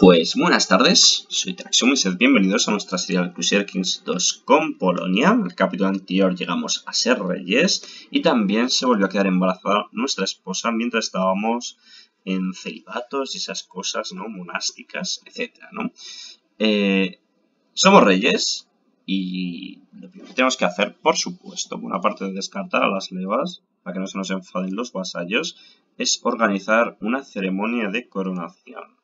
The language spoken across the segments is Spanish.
Pues buenas tardes, soy Traxium y bienvenidos a nuestra serie Crusader Kings 2 con Polonia. En el capítulo anterior llegamos a ser reyes y también se volvió a quedar embarazada nuestra esposa mientras estábamos en celibatos y esas cosas, ¿no? Monásticas, etcétera, ¿no? Eh, somos reyes y lo que tenemos que hacer, por supuesto, una parte de descartar a las levas, para que no se nos enfaden los vasallos, es organizar una ceremonia de coronación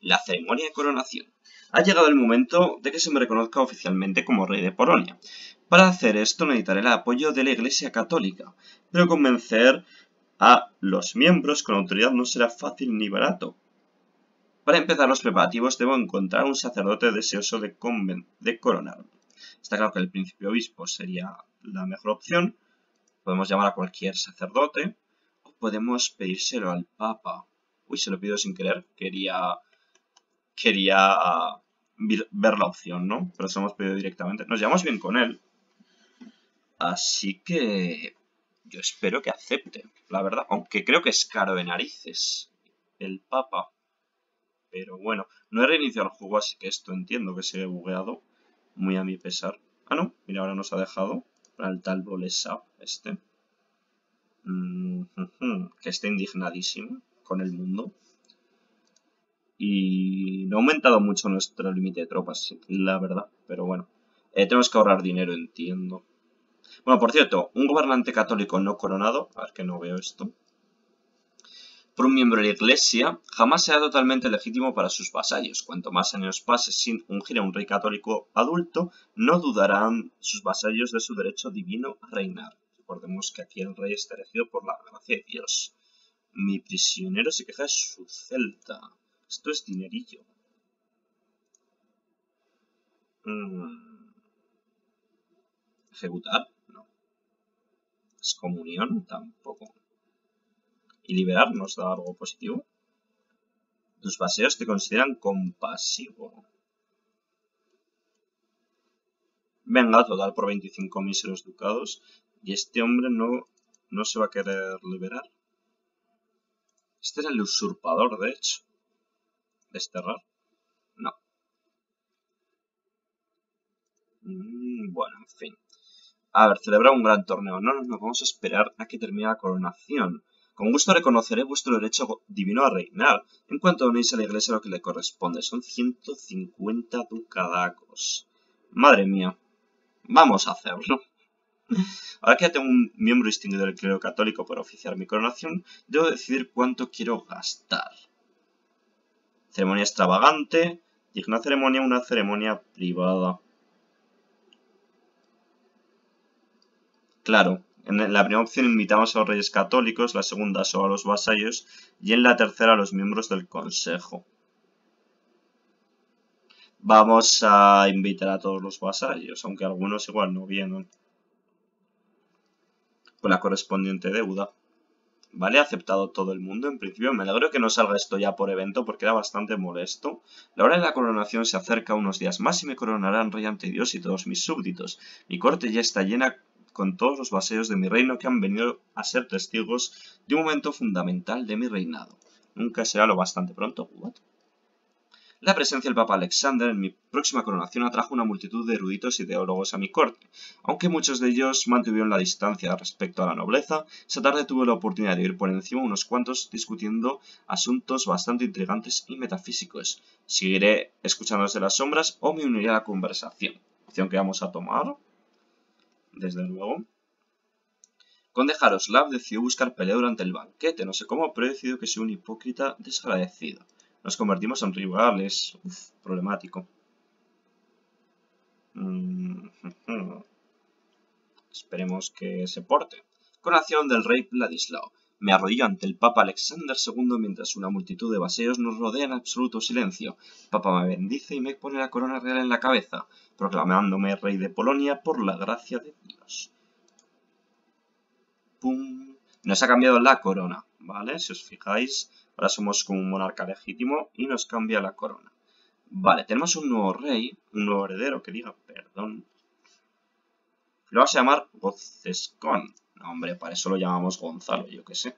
la ceremonia de coronación. Ha llegado el momento de que se me reconozca oficialmente como rey de Polonia. Para hacer esto necesitaré el apoyo de la Iglesia Católica, pero convencer a los miembros con autoridad no será fácil ni barato. Para empezar los preparativos debo encontrar un sacerdote deseoso de, de coronarme. Está claro que el príncipe obispo sería la mejor opción. Podemos llamar a cualquier sacerdote o podemos pedírselo al papa. Uy, se lo pido sin querer. Quería quería ver la opción, ¿no? Pero se hemos pedido directamente. Nos llevamos bien con él. Así que yo espero que acepte, la verdad. Aunque creo que es caro de narices el Papa. Pero bueno, no he reiniciado el juego, así que esto entiendo que se ha bugueado. Muy a mi pesar. Ah, no, mira, ahora nos ha dejado el tal este. Mm, que está indignadísimo con el mundo. Y no ha aumentado mucho nuestro límite de tropas, la verdad. Pero bueno, eh, tenemos que ahorrar dinero, entiendo. Bueno, por cierto, un gobernante católico no coronado, a ver que no veo esto, por un miembro de la iglesia, jamás será totalmente legítimo para sus vasallos. Cuanto más años pase sin ungir a un rey católico adulto, no dudarán sus vasallos de su derecho divino a reinar. Recordemos que aquí el rey está elegido por la gracia de Dios. Mi prisionero se queja de su celta. Esto es dinerillo. Mm. ¿Ejecutar? No. ¿Excomunión? Tampoco. ¿Y liberar nos da algo positivo? Tus paseos te consideran compasivo. Venga, total por 25 míseros ducados. Y este hombre no, no se va a querer liberar. Este era el usurpador, de hecho. ¿Desterrar? No. Mm, bueno, en fin. A ver, celebrar un gran torneo. No, no, no, vamos a esperar a que termine la coronación. Con gusto reconoceré vuestro derecho divino a reinar, en cuanto unéis a la iglesia lo que le corresponde. Son 150 ducadacos. Madre mía. Vamos a hacerlo. Ahora que ya tengo un miembro distinguido del clero católico para oficiar mi coronación, debo decidir cuánto quiero gastar. Ceremonia extravagante. Digna ceremonia, una ceremonia privada. Claro, en la primera opción invitamos a los reyes católicos, la segunda solo a los vasallos y en la tercera a los miembros del consejo. Vamos a invitar a todos los vasallos, aunque algunos igual no vienen. Con la correspondiente deuda. Vale, aceptado todo el mundo. En principio me alegro que no salga esto ya por evento porque era bastante molesto. La hora de la coronación se acerca unos días más y me coronarán rey ante Dios y todos mis súbditos. Mi corte ya está llena con todos los vasallos de mi reino que han venido a ser testigos de un momento fundamental de mi reinado. Nunca será lo bastante pronto, la presencia del Papa Alexander en mi próxima coronación atrajo una multitud de eruditos y teólogos a mi corte. Aunque muchos de ellos mantuvieron la distancia respecto a la nobleza, esa tarde tuve la oportunidad de ir por encima unos cuantos discutiendo asuntos bastante intrigantes y metafísicos. Seguiré escuchando desde las sombras o me uniré a la conversación. Opción que vamos a tomar. Desde luego. Conde Jaroslav decidió buscar pelea durante el banquete. No sé cómo, pero he decidido que soy un hipócrita desagradecido. Nos convertimos en rivales. Uf, problemático. Mm, Esperemos que se porte. Coronación del rey Vladislao. Me arrodillo ante el Papa Alexander II mientras una multitud de vasallos nos rodea en absoluto silencio. Papa me bendice y me pone la corona real en la cabeza, proclamándome rey de Polonia por la gracia de Dios. ¡Pum! Nos ha cambiado la corona, ¿vale? Si os fijáis, Ahora somos como un monarca legítimo y nos cambia la corona. Vale, tenemos un nuevo rey, un nuevo heredero que diga, perdón. Lo vas a llamar Gocescon. No, hombre, para eso lo llamamos Gonzalo, yo qué sé.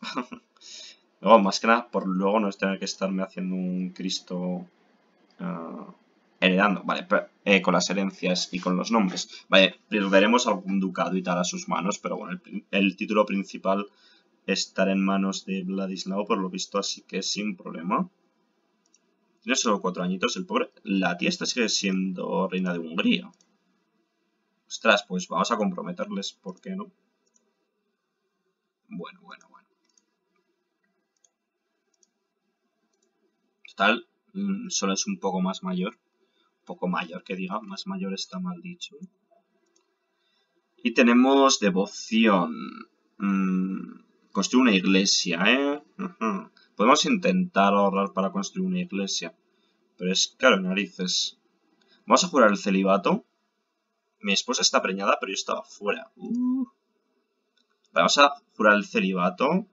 luego, más que nada, por luego no es tener que estarme haciendo un Cristo... Ah, heredando, vale, eh, con las herencias y con los nombres. Vale, perderemos algún ducado y tal a sus manos, pero bueno, el, título principal estará en manos de Vladislao, por lo visto, así que sin problema. Tiene solo cuatro añitos, el pobre. La tía esta sigue siendo reina de Hungría. Ostras, pues vamos a comprometerles, ¿por qué no? Bueno, bueno, bueno. Total, mm, solo es un poco más mayor poco mayor, que diga, más mayor está mal dicho. Y tenemos devoción. Mm, construir una iglesia, ¿eh? Podemos intentar ahorrar para construir una iglesia. Pero es caro, narices. Vamos a jurar el celibato. Mi esposa está preñada, pero yo estaba fuera. Uh. Vamos a jurar el celibato.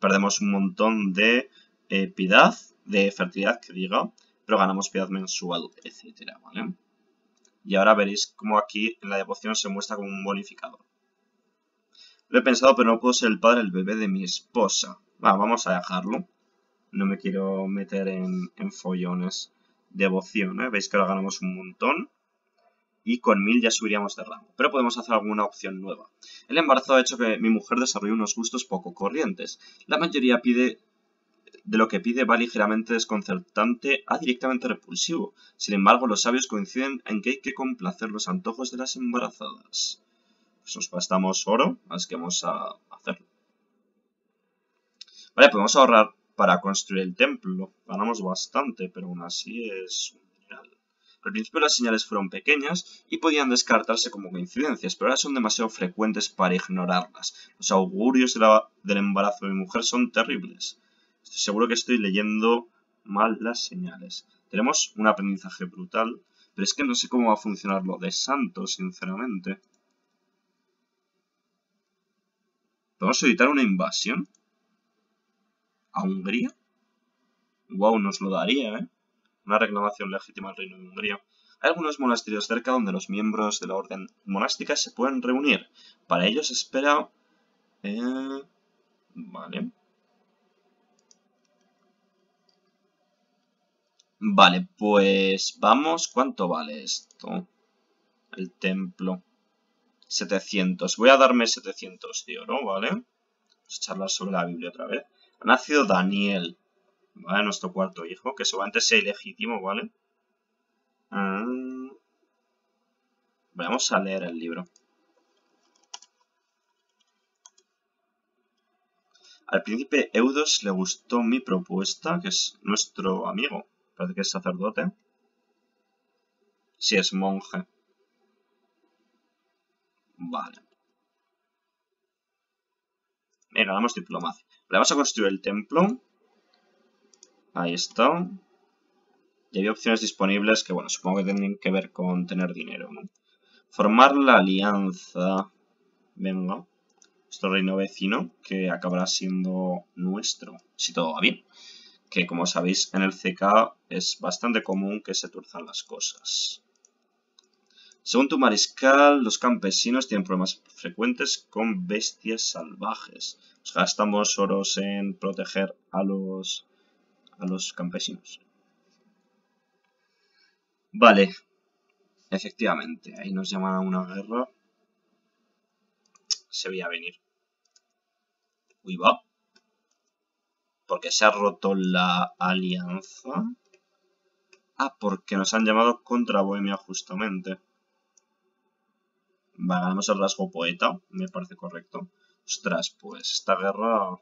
Perdemos un montón de eh, piedad, de fertilidad, que diga pero ganamos piedad mensual, etcétera, ¿vale? Y ahora veréis cómo aquí en la devoción se muestra como un bonificador. Lo he pensado, pero no puedo ser el padre del bebé de mi esposa. Va, vamos a dejarlo. No me quiero meter en, follones. Devoción, ¿eh? Veis que ahora ganamos un montón. Y con 1000 ya subiríamos de rango. Pero podemos hacer alguna opción nueva. El embarazo ha hecho que mi mujer desarrolle unos gustos poco corrientes. La mayoría pide de lo que pide va ligeramente desconcertante a directamente repulsivo. Sin embargo, los sabios coinciden en que hay que complacer los antojos de las embarazadas. Pues nos bastamos oro, así que vamos a hacerlo. Vale, podemos ahorrar para construir el templo. Ganamos bastante, pero aún así es. Al principio las señales fueron pequeñas y podían descartarse como coincidencias, pero ahora son demasiado frecuentes para ignorarlas. Los augurios del embarazo de mi mujer son terribles. Estoy seguro que estoy leyendo mal las señales. Tenemos un aprendizaje brutal, pero es que no sé cómo va a funcionar lo de Santo, sinceramente. ¿Podemos evitar una invasión? ¿A Hungría? Wow, nos lo daría, ¿eh? Una reclamación legítima al Reino de Hungría. Hay algunos monasterios cerca donde los miembros de la orden monástica se pueden reunir. Para ello se espera... Eh... Vale. Vale, pues vamos. ¿Cuánto vale esto? El templo. 700. Voy a darme 700 de oro, ¿vale? Vamos a charlar sobre la Biblia otra vez. Ha nacido Daniel. ¿Vale? Nuestro cuarto hijo, que seguramente sea ilegítimo, ¿vale? Ah. Vamos a leer el libro. Al príncipe Eudos le gustó mi propuesta, que es nuestro amigo. Parece que es sacerdote. Si es monje. Vale. Venga, damos diplomacia. Le vamos a construir el templo. Ahí está. Y había opciones disponibles que, bueno, supongo que tienen que ver con tener dinero. Formar la alianza. Venga. Nuestro reino vecino, que acabará siendo nuestro, si todo va bien que como sabéis en el CK es bastante común que se turzan las cosas. Según tu mariscal, los campesinos tienen problemas frecuentes con bestias salvajes. gastamos oros en proteger a los, a los campesinos. Vale, efectivamente, ahí nos llaman a una guerra. Se veía venir. Uy, va porque se ha roto la alianza. Ah, porque nos han llamado contra Bohemia justamente. Vale, ganamos el rasgo poeta, me parece correcto. Ostras, pues esta guerra...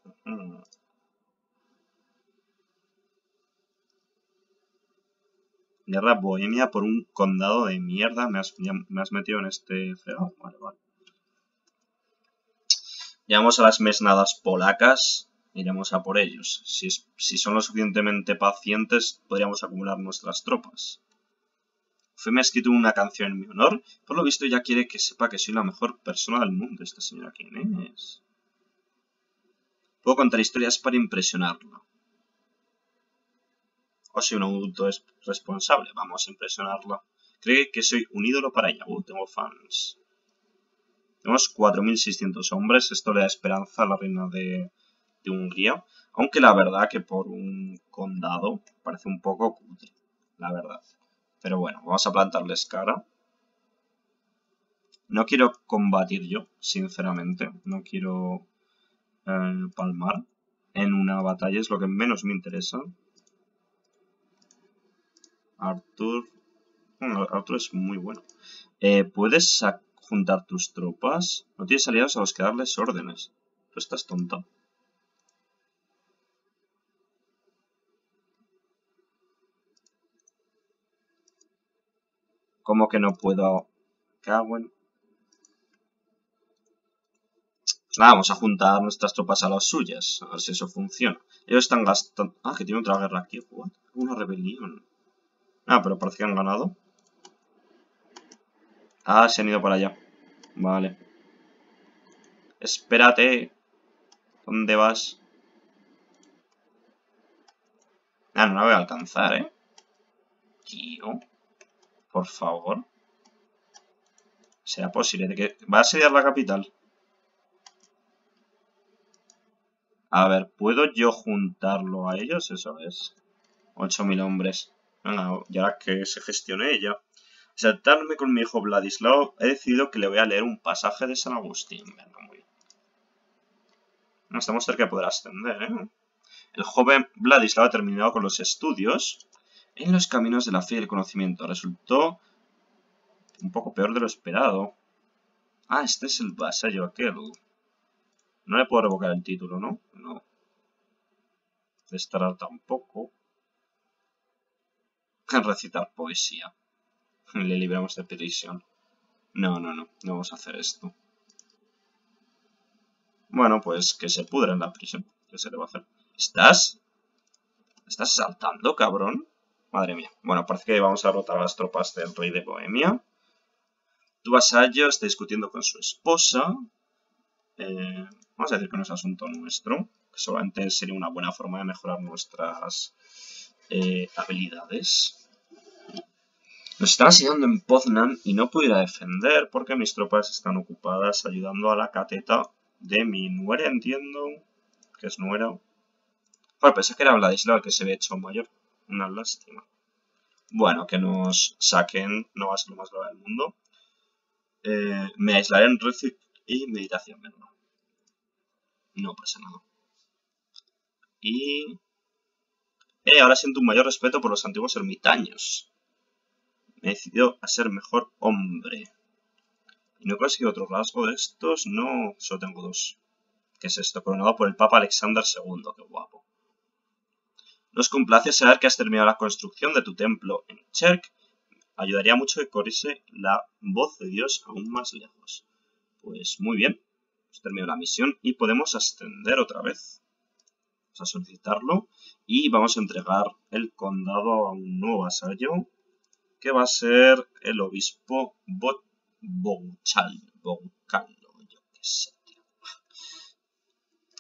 Guerra bohemia por un condado de mierda. Me has, me has metido en este fregado. Vale, vale. Llegamos a las mesnadas polacas iremos a por ellos. Si, son lo suficientemente pacientes, podríamos acumular nuestras tropas. Fe me ha escrito una canción en mi honor. Por lo visto ya quiere que sepa que soy la mejor persona del mundo. ¿Esta señora quién es? Puedo contar historias para impresionarla. O soy un adulto responsable. Vamos a impresionarla. Cree que soy un ídolo para ella. Uh, tengo fans. Tenemos 4.600 hombres. Esto le da esperanza a la reina de de Hungría. Aunque la verdad que por un condado parece un poco cutre, la verdad. Pero bueno, vamos a plantarles cara. No quiero combatir yo, sinceramente. No quiero eh, palmar en una batalla, es lo que menos me interesa. Arthur... Arthur es muy bueno. Eh, ¿Puedes juntar tus tropas? No tienes aliados a los que darles órdenes. Tú estás tonta. ¿Cómo que no puedo? Cago en... Nada, vamos a juntar nuestras tropas a las suyas. A ver si eso funciona. Ellos están gastando... Ah, que tiene otra guerra aquí. Una rebelión. Ah, pero parece que han ganado. Ah, se han ido para allá. Vale. Espérate. ¿Dónde vas? Ah, no la voy a alcanzar, ¿eh? Tío. Por favor. ¿Será posible de que... ¿Va a asediar la capital? A ver, ¿puedo yo juntarlo a ellos? Eso es. 8.000 hombres. Venga, ya que se gestione ella. Saltarme con mi hijo Vladislao, he decidido que le voy a leer un pasaje de San Agustín. Venga, muy bien. estamos cerca de poder ascender, ¿eh? El joven Vladislao ha terminado con los estudios en los caminos de la fe y el conocimiento. Resultó un poco peor de lo esperado. Ah, este es el vasallo aquel. No le puedo revocar el título, ¿no? No. Estará tampoco. Recitar poesía. Le libramos de prisión. No, no, no. No vamos a hacer esto. Bueno, pues que se pudra en la prisión. ¿Qué se le va a hacer? ¿Estás? ¿Estás saltando, cabrón? Madre mía. Bueno, parece que vamos a derrotar a las tropas del rey de Bohemia. Tu vasallo está discutiendo con su esposa. Eh, vamos a decir que no es asunto nuestro. Que solamente sería una buena forma de mejorar nuestras eh, habilidades. Nos están asediando en Poznan y no puedo ir a defender porque mis tropas están ocupadas ayudando a la cateta de mi nuera, entiendo. Que es nuera. Joder, pensé que era Vladislav el que se ve hecho mayor. Una lástima. Bueno, que nos saquen, no va a ser lo más grave del mundo. Eh, me aislaré en rezo y meditación. No pasa nada. Y... Eh, ahora siento un mayor respeto por los antiguos ermitaños. Me he decidido a ser mejor hombre. Y no he conseguido otro rasgo de estos, no, solo tengo dos. ¿Qué es esto? Coronado por el Papa Alexander II, qué guapo. Nos complace saber que has terminado la construcción de tu templo en Cherk. Ayudaría mucho que corriese la voz de Dios aún más lejos. Pues muy bien, hemos terminado la misión y podemos ascender otra vez. A solicitarlo y vamos a entregar el condado a un nuevo vasallo que va a ser el obispo Boucalo, yo qué sé.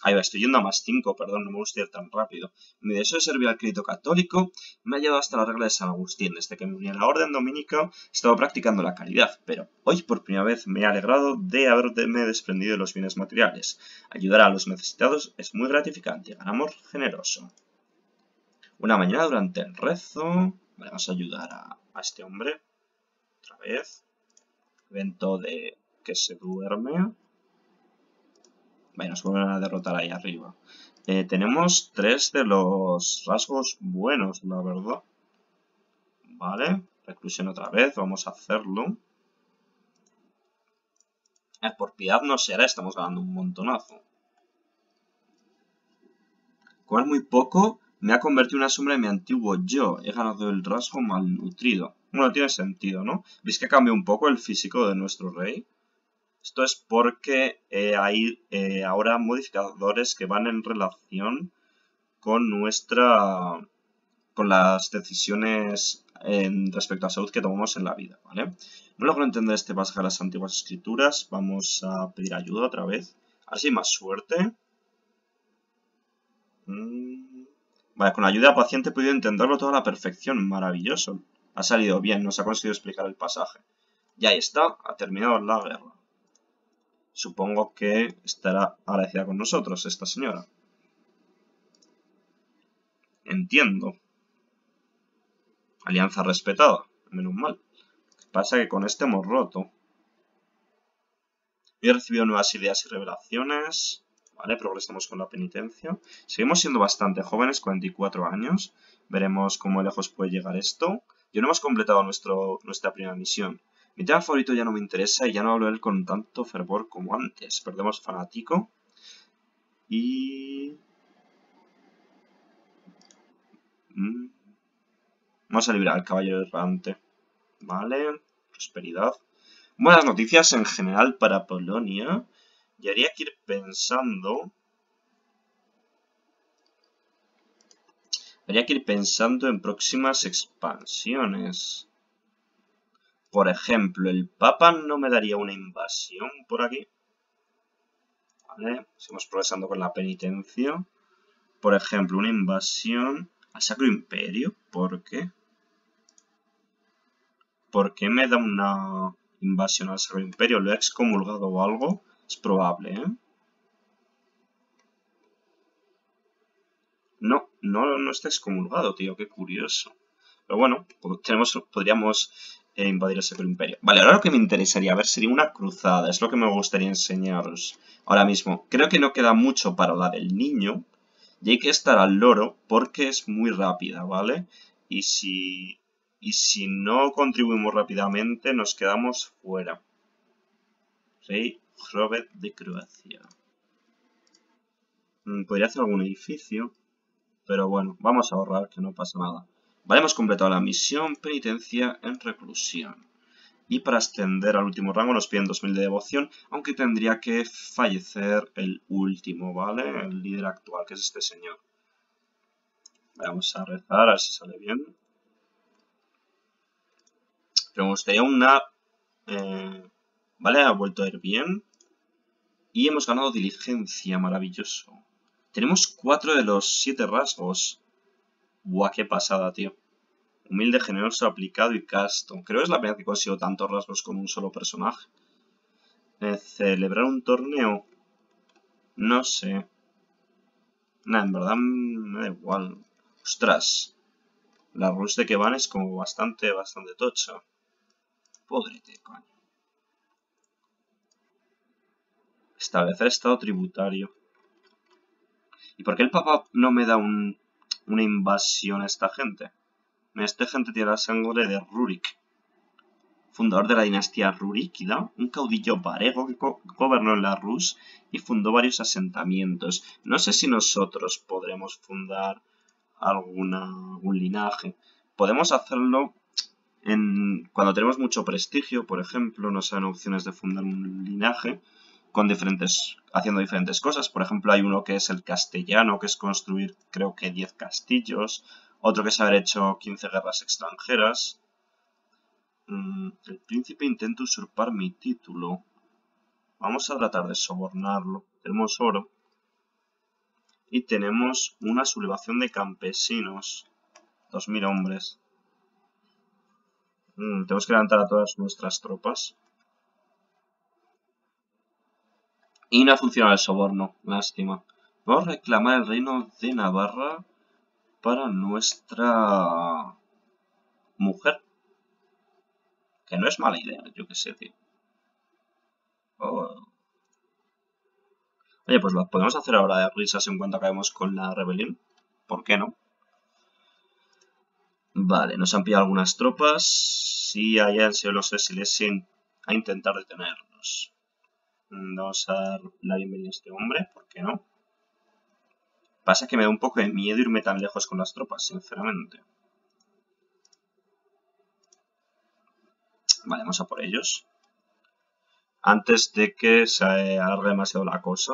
Ahí va, estoy yendo a más 5, perdón, no me gusta ir tan rápido. Mi deseo de servir al crédito católico me ha llevado hasta la regla de San Agustín. Desde que me uní a la orden dominica he estado practicando la caridad, pero hoy por primera vez me he alegrado de haberme desprendido de los bienes materiales. Ayudar a los necesitados es muy gratificante, gran amor generoso. Una mañana durante el rezo, vamos a ayudar a, a este hombre. Otra vez. Evento de que se duerme. Bueno, nos vuelven a derrotar ahí arriba. Eh, tenemos tres de los rasgos buenos, la verdad. Vale, reclusión otra vez, vamos a hacerlo. Eh, por piedad no será, estamos ganando un montonazo. Comer muy poco me ha convertido en una sombra de mi antiguo yo. He ganado el rasgo malnutrido. Bueno, tiene sentido, ¿no? ¿Veis que cambia un poco el físico de nuestro rey? Esto es porque eh, hay eh, ahora modificadores que van en relación con nuestra con las decisiones respecto a salud que tomamos en la vida. No logro entender este pasaje de las antiguas escrituras. Vamos a pedir ayuda otra vez. A hay más suerte. Mm. Vale, con ayuda paciente he podido entenderlo toda la perfección. Maravilloso. Ha salido bien, nos ha conseguido explicar el pasaje. Y ahí está, ha terminado la guerra. Supongo que estará agradecida con nosotros esta señora. Entiendo. Alianza respetada. Menos mal. Pasa que con este hemos roto. He recibido nuevas ideas y revelaciones. Vale, progresamos con la penitencia. Seguimos siendo bastante jóvenes, 44 años. Veremos cómo lejos puede llegar esto. Yo no hemos completado nuestro, nuestra primera misión. Mi tema favorito ya no me interesa y ya no hablo de él con tanto fervor como antes. Perdemos fanático. Y... Mm. Vamos a liberar al caballero errante. Vale, prosperidad. Buenas noticias en general para Polonia. Y haría que ir pensando... Habría que ir pensando en próximas expansiones. Por ejemplo, el Papa no me daría una invasión por aquí. Vale, seguimos progresando con la penitencia. Por ejemplo, una invasión al Sacro Imperio. ¿Por qué? ¿Por qué me da una invasión al Sacro Imperio? ¿Lo he excomulgado o algo? Es probable, ¿eh? No, no, no está excomulgado, tío. Qué curioso. Pero bueno, tenemos, podríamos eh, invadir el Imperio. Vale, ahora lo que me interesaría ver sería una cruzada. Es lo que me gustaría enseñaros ahora mismo. Creo que no queda mucho para la del niño. Y hay que estar al loro porque es muy rápida, ¿vale? Y si, y si no contribuimos rápidamente, nos quedamos fuera. Rey Robert de Croacia. Mm, podría hacer algún edificio. Pero bueno, vamos a ahorrar, que no pasa nada. Vale, hemos completado la misión penitencia en reclusión. Y para ascender al último rango nos piden 2000 de devoción, aunque tendría que fallecer el último, ¿vale? El líder actual, que es este señor. Vamos a rezar, a ver si sale bien. Pero me gustaría una... Eh, vale, ha vuelto a ir bien. Y hemos ganado diligencia, maravilloso. Tenemos cuatro de los siete rasgos. Buah, qué pasada, tío. Humilde, generoso, aplicado y casto. Creo que es la primera que consigo tantos rasgos con un solo personaje. Eh, ¿Celebrar un torneo? No sé. Nada, en verdad me da igual. Ostras. La rush de que van es como bastante, bastante tocha. Podrete, coño. Establecer estado tributario. ¿Y por qué el Papa no me da una invasión a esta gente? Esta gente tiene la sangre de Rurik, fundador de la dinastía Rurikida, un caudillo varego que gobernó en la Rus y fundó varios asentamientos. No sé si nosotros podremos fundar alguna, algún linaje. Podemos hacerlo en, cuando tenemos mucho prestigio, por ejemplo, nos dan opciones de fundar un linaje con diferentes, haciendo diferentes cosas. Por ejemplo, hay uno que es el castellano, que es construir creo que 10 castillos. Otro que es haber hecho 15 guerras extranjeras. Mm, el príncipe intenta usurpar mi título. Vamos a tratar de sobornarlo. Tenemos oro. Y tenemos una sublevación de campesinos. 2.000 hombres. Mm, tenemos que levantar a todas nuestras tropas. Y no ha funcionado el soborno. Lástima. Vamos a reclamar el reino de Navarra para nuestra mujer. Que no es mala idea, yo que sé, tío. Oh. Oye, pues lo podemos hacer ahora de risas en cuanto acabemos con la rebelión. ¿Por qué no? Vale, nos han pillado algunas tropas. Sí, allá se los Silesian a intentar detenernos. Vamos a dar la bienvenida a este hombre, ¿por qué no? Pasa que me da un poco de miedo irme tan lejos con las tropas, sinceramente. Vale, vamos a por ellos. Antes de que se alargue demasiado la cosa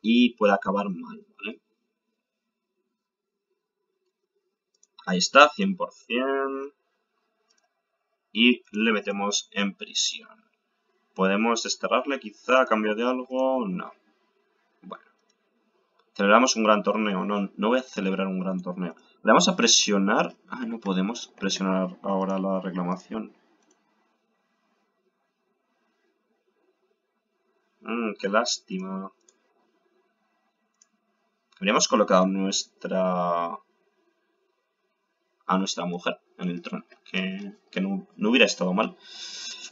y pueda acabar mal, ¿vale? Ahí está, 100%. Y le metemos en prisión. ¿Podemos desterrarle quizá a cambio de algo? No. Celebramos un gran torneo. No, no voy a celebrar un gran torneo. Le vamos a presionar. Ah, no podemos presionar ahora la reclamación. Mmm, qué lástima. Habríamos colocado nuestra a nuestra mujer en el trono, que, no, hubiera estado mal.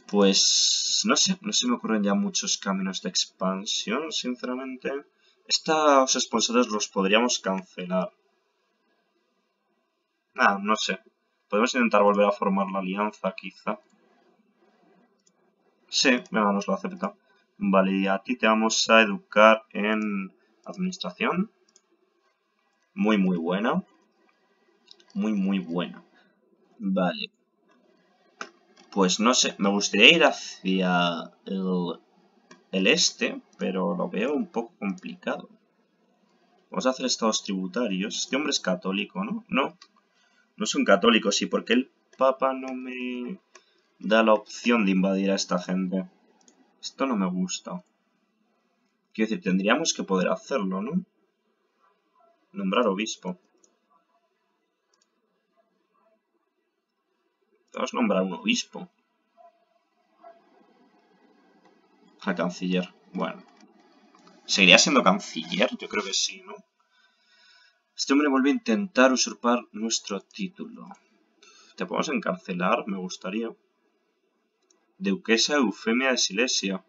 Pues no sé, no se me ocurren ya muchos caminos de expansión, sinceramente. Estos sponsores los podríamos cancelar. Ah, no sé. Podemos intentar volver a formar la alianza, quizá. Sí, venga, nos lo acepta. Vale, y a ti te vamos a educar en administración. Muy, muy buena. Muy, muy buena. Vale. Pues no sé, me gustaría ir hacia el, este, pero lo veo un poco complicado. Vamos a hacer estados tributarios. Este hombre es católico, ¿no? No. No es un católico, sí, porque el Papa no me da la opción de invadir a esta gente. Esto no me gusta. Quiero decir, tendríamos que poder hacerlo, ¿no? Nombrar obispo. A nombrar un obispo. A canciller. Bueno. ¿Seguiría siendo canciller? Yo creo que sí, ¿no? Este hombre vuelve a intentar usurpar nuestro título. ¿Te podemos encarcelar? Me gustaría. Duquesa Eufemia de Silesia.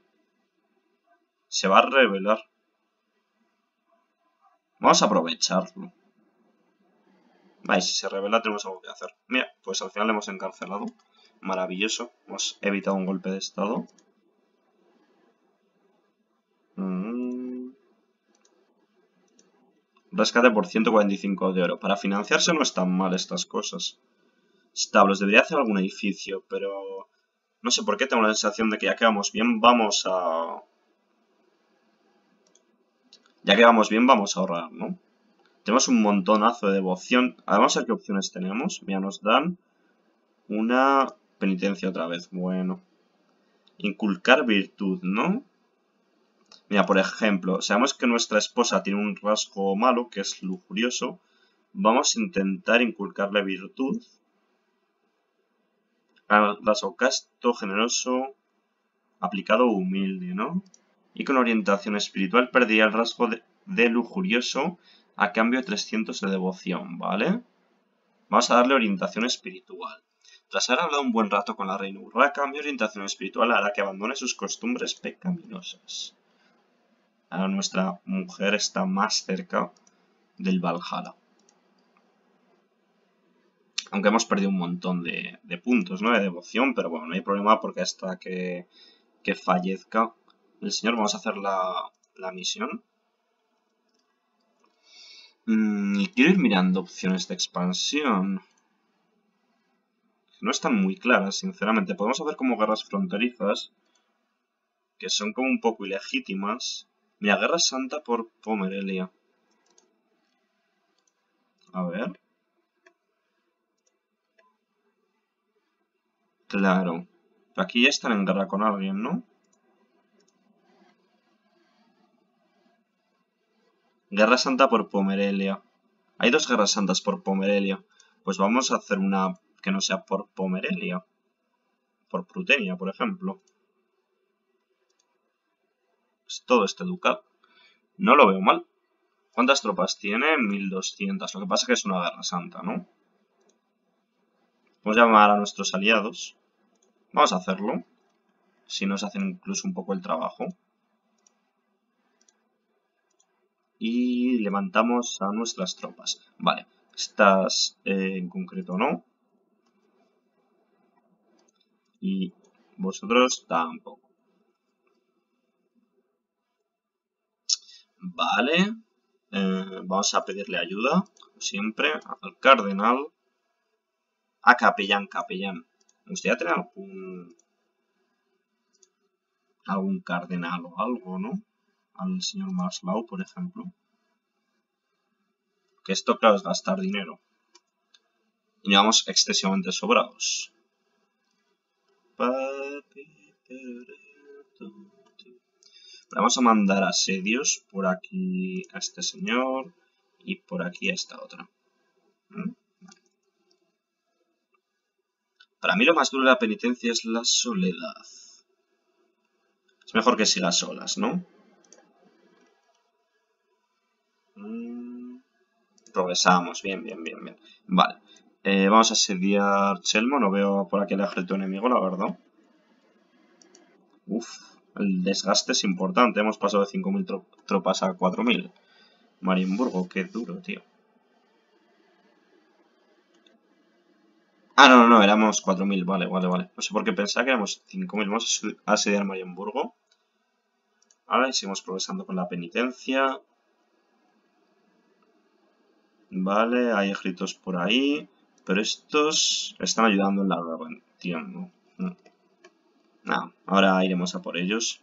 Se va a revelar. Vamos a aprovecharlo. Vale, si se revela tenemos algo que hacer. Mira, pues al final le hemos encarcelado. Maravilloso. Hemos evitado un golpe de estado. Mm. Rescate por 145 de oro. Para financiarse no están mal estas cosas. Establos. Debería hacer algún edificio, pero... No sé por qué tengo la sensación de que ya que vamos bien, vamos a... Ya que vamos bien, vamos a ahorrar, ¿no? Tenemos un montonazo de devoción. Vamos a qué opciones tenemos. Mira, nos dan una penitencia otra vez. Bueno. Inculcar virtud, ¿no? Mira, por ejemplo, sabemos que nuestra esposa tiene un rasgo malo, que es lujurioso. Vamos a intentar inculcarle virtud. Rasgo casto, generoso, aplicado humilde, ¿no? Y con orientación espiritual perdería el rasgo de lujurioso a cambio de 300 de devoción, ¿vale? Vamos a darle orientación espiritual. Tras haber hablado un buen rato con la reina Urraca, mi orientación espiritual hará que abandone sus costumbres pecaminosas. Ahora nuestra mujer está más cerca del Valhalla. Aunque hemos perdido un montón de, puntos, ¿no? De devoción, pero bueno, no hay problema porque hasta que, fallezca el señor vamos a hacer la, la misión. Mm, y quiero ir mirando opciones de expansión. No están muy claras, sinceramente. Podemos hacer como guerras fronterizas. Que son como un poco ilegítimas. Mira, Guerra Santa por Pomerelia. A ver. Claro. Aquí ya están en guerra con alguien, ¿no? Guerra Santa por Pomerelia. Hay dos Guerras Santas por Pomerelia. Pues vamos a hacer una que no sea por Pomerelia. Por Prutenia, por ejemplo. Es todo este ducado. No lo veo mal. ¿Cuántas tropas tiene? 1200. Lo que pasa es que es una guerra santa, ¿no? Vamos a llamar a nuestros aliados. Vamos a hacerlo. Si nos hacen incluso un poco el trabajo. Y levantamos a nuestras tropas. Vale, estas eh, en concreto no. Y vosotros tampoco. Vale, eh, vamos a pedirle ayuda, siempre, al cardenal. A capellán, capellán. Me gustaría tener algún, algún cardenal o algo, ¿no? Al señor Maslow, por ejemplo. Que esto, claro, es gastar dinero. Y llevamos excesivamente sobrados. Vamos a mandar asedios por aquí a este señor y por aquí a esta otra. ¿Mm? Para mí lo más duro de la penitencia es la soledad. Es mejor que siga solas, ¿no? Progresamos, bien, bien, bien, bien. Vale. Eh, vamos a asediar Chelmo. No veo por aquí el ejército enemigo, la verdad. Uf, el desgaste es importante. Hemos pasado de 5.000 tropas a 4.000. Marienburgo, qué duro, tío. Ah, no, no, no, éramos 4.000, vale, vale, vale. No sé por qué pensaba que éramos 5.000. Vamos a asediar Marienburgo. Vale, seguimos progresando con la penitencia. Vale, hay ejércitos por ahí. Pero estos están ayudando en la guerra, entiendo. Nada, ahora iremos a por ellos.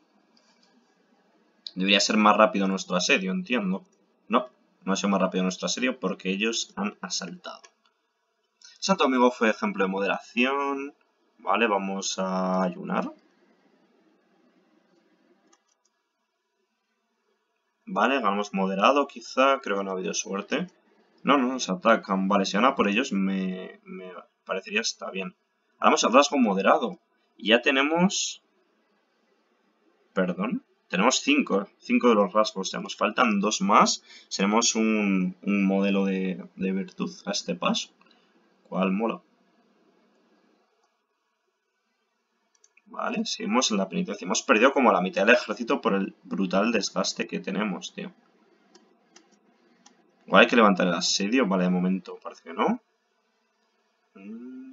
Debería ser más rápido nuestro asedio, entiendo. No, no ha sido más rápido nuestro asedio porque ellos han asaltado. Santo Amigo fue ejemplo de moderación. Vale, vamos a ayunar. Vale, ganamos moderado quizá. Creo que no ha habido suerte. No, no nos atacan. Vale, si van por ellos me, me parecería está bien. Hagamos el rasgo moderado. Y ya tenemos... Perdón. Tenemos cinco. Cinco de los rasgos. Ya nos faltan dos más. Seremos un, un modelo de, de virtud a este paso. ¿Cuál mola? Vale, seguimos en la penitencia. Hemos perdido como la mitad del ejército por el brutal desgaste que tenemos, tío. Igual hay que levantar el asedio. Vale, de momento parece que no. Mm.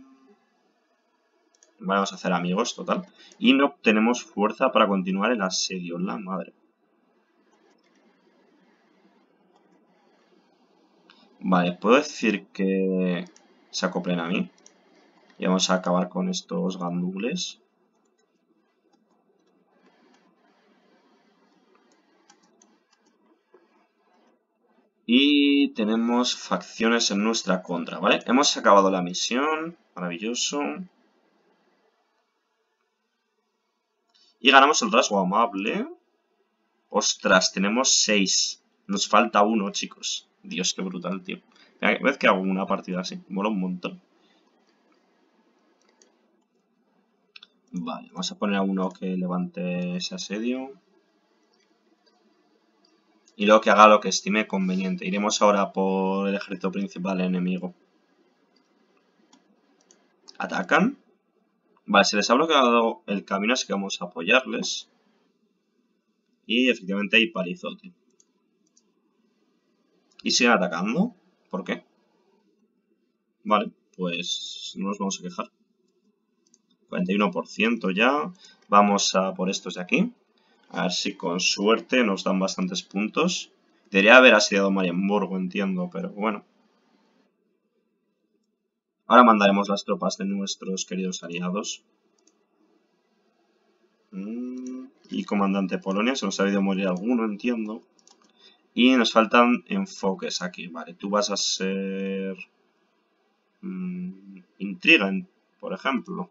Vamos a hacer amigos, total. Y no tenemos fuerza para continuar el asedio, la madre. Vale, puedo decir que se acoplen a mí. Y vamos a acabar con estos gandules. Y tenemos facciones en nuestra contra, ¿vale? Hemos acabado la misión. Maravilloso. Y ganamos el rasgo amable. Ostras, tenemos 6. Nos falta uno, chicos. Dios, qué brutal, tío. Vez que hago una partida así. Mola un montón. Vale, vamos a poner a uno que levante ese asedio y luego que haga lo que estime conveniente. Iremos ahora por el ejército principal enemigo. Atacan. Vale, se les ha bloqueado el camino, así que vamos a apoyarles. Y efectivamente hay palizote. Y siguen atacando. ¿Por qué? Vale, pues no nos vamos a quejar. 41% ya. Vamos a por estos de aquí. A ver si con suerte nos dan bastantes puntos. Debería haber asediado Marienburgo, entiendo, pero bueno. Ahora mandaremos las tropas de nuestros queridos aliados. Mm, y comandante Polonia, se nos ha habido morir alguno, entiendo. Y nos faltan enfoques aquí, vale. Tú vas a ser... Mmm, intriga, por ejemplo.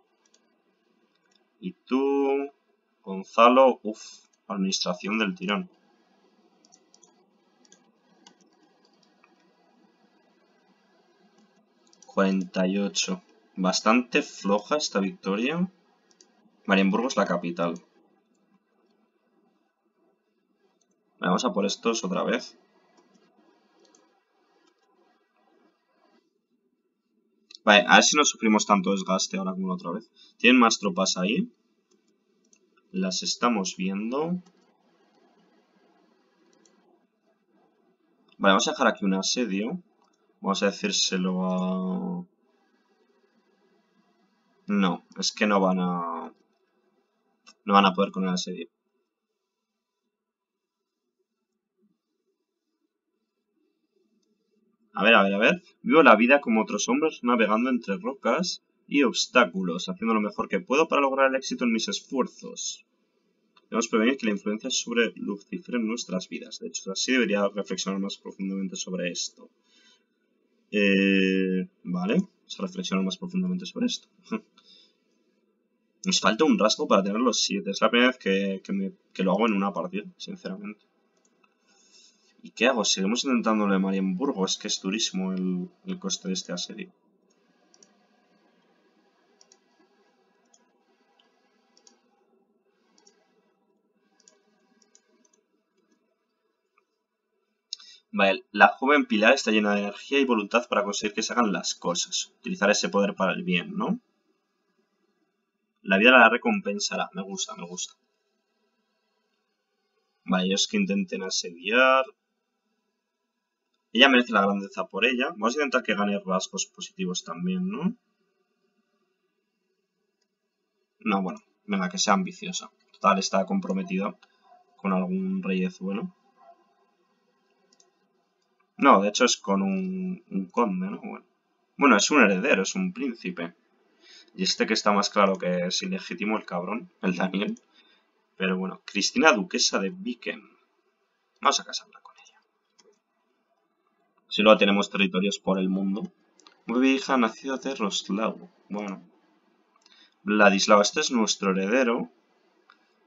Y tú... Gonzalo, uff, administración del tirón. ...48... Bastante floja esta victoria. Marienburgo es la capital. Vamos a por estos otra vez. Vale, a ver si no sufrimos tanto desgaste ahora como otra vez. Tienen más tropas ahí. Las estamos viendo. Vale, vamos a dejar aquí un asedio. Vamos a decírselo a... No, es que no van a... No van a poder con el asedio. A ver, a ver, a ver. Vivo la vida como otros hombres navegando entre rocas y obstáculos, haciendo lo mejor que puedo para lograr el éxito en mis esfuerzos. Debemos prevenir que la influencia sobre Lucifer en nuestras vidas. De hecho, así debería reflexionar más profundamente sobre esto. Eh, vale, vamos a reflexionar más profundamente sobre esto. Nos falta un rasgo para tener los 7. Es la primera vez que, lo hago en una partida, sinceramente. ¿Y qué hago? Seguimos intentándolo de Marienburgo. Es que es durísimo el, el coste de este asedio. Vale, la joven Pilar está llena de energía y voluntad para conseguir que se hagan las cosas. Utilizar ese poder para el bien, ¿no? La vida la recompensará. Me gusta, me gusta. Vale, ellos que intenten asediar. Ella merece la grandeza por ella. Vamos a intentar que gane rasgos positivos también, ¿no? No, bueno. Venga, que sea ambiciosa. Total, está comprometida con algún reyes bueno. No, de hecho es con un, conde, ¿no? Bueno. es un heredero, es un príncipe. Y este que está más claro que es ilegítimo, el cabrón, el Daniel. Pero bueno, Cristina, duquesa de Viken. Vamos a casarla con ella. Si luego tenemos territorios por el mundo. Muy hija nacida de Roslavo. Bueno. Vladislao, este es nuestro heredero.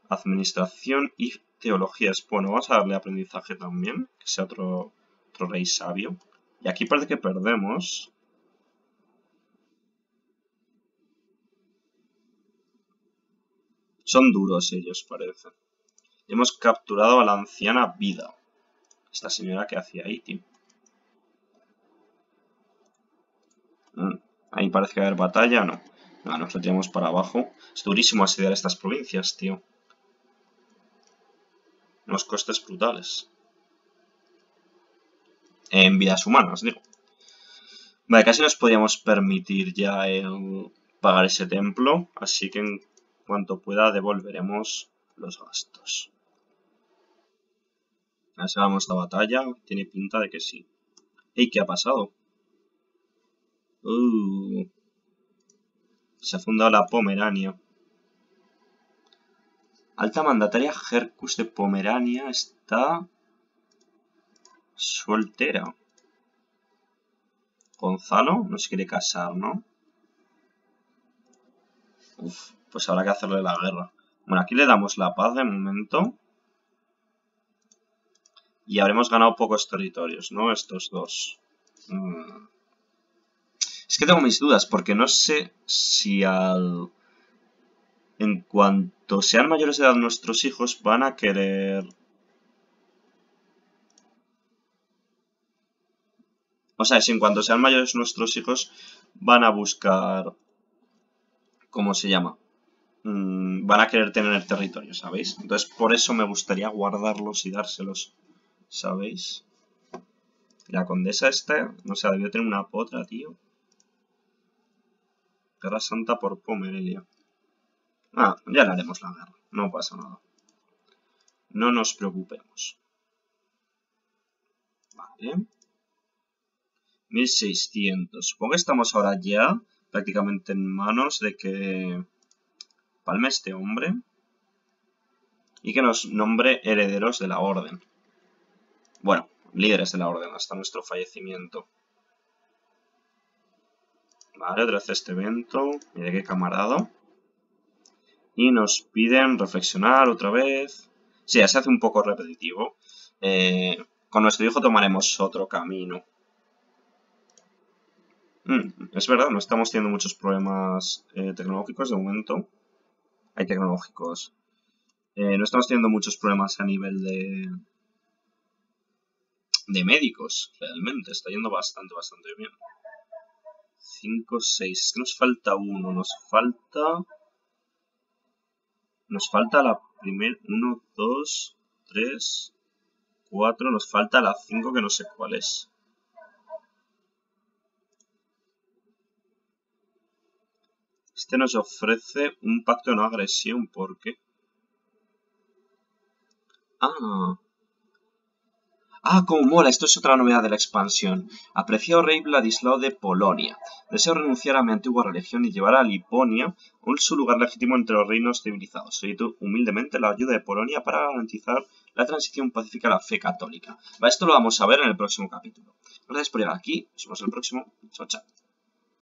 Administración y teologías. Bueno, vamos a darle aprendizaje también. Que sea otro rey sabio. Y aquí parece que perdemos. Son duros ellos, parece. Hemos capturado a la anciana Vida. Esta señora que hacía ahí, tío. Mm, ahí parece que haber batalla, no. No, nos retiramos para abajo. Es durísimo asediar estas provincias, tío. Unos costes brutales en vidas humanas, digo. Vale, casi nos podríamos permitir ya el pagar ese templo, así que en cuanto pueda devolveremos los gastos. A ver vamos la batalla, tiene pinta de que sí. ¿Y qué ha pasado? Uh, se ha fundado la Pomerania. Alta mandataria Hercus de Pomerania está soltera. Gonzalo no se quiere casar, ¿no? Uf, pues habrá que hacerle la guerra. Bueno, aquí le damos la paz de momento. Y habremos ganado pocos territorios, ¿no? Estos dos. Mm. Es que tengo mis dudas, porque no sé si al... En cuanto sean mayores de edad nuestros hijos, van a querer O sea, si en cuanto sean mayores nuestros hijos van a buscar... ¿Cómo se llama? Mm, van a querer tener territorio, ¿sabéis? Entonces por eso me gustaría guardarlos y dárselos, ¿sabéis? La condesa esta, no sé, debió tener una potra, tío. Guerra Santa por Pomerelia. Ah, ya le haremos la guerra, no pasa nada. No nos preocupemos. Vale. 1600. Supongo que estamos ahora ya prácticamente en manos de que palme este hombre y que nos nombre herederos de la orden. Bueno, líderes de la orden hasta nuestro fallecimiento. Vale, otra vez este evento. Mire qué camarada. Y nos piden reflexionar otra vez. Sí, ya se hace un poco repetitivo. Eh, con nuestro hijo tomaremos otro camino. Mm, es verdad, no estamos teniendo muchos problemas eh, tecnológicos de momento. Hay tecnológicos. Eh, no estamos teniendo muchos problemas a nivel de, de médicos, realmente. Está yendo bastante, bastante bien. 5, 6. Es que nos falta uno. Nos falta... Nos falta la primera... 1, 2, 3, 4. Nos falta la 5 que no sé cuál es. Este nos ofrece un pacto de no agresión, ¿por qué? Ah. Ah, cómo mola, esto es otra novedad de la expansión. Apreciado rey Vladislao de Polonia. Deseo renunciar a mi antigua religión y llevar a Liponia un su lugar legítimo entre los reinos civilizados. Solicito humildemente la ayuda de Polonia para garantizar la transición pacífica a la fe católica. esto lo vamos a ver en el próximo capítulo. Gracias por llegar aquí. Nos vemos en el próximo. Chao, chao.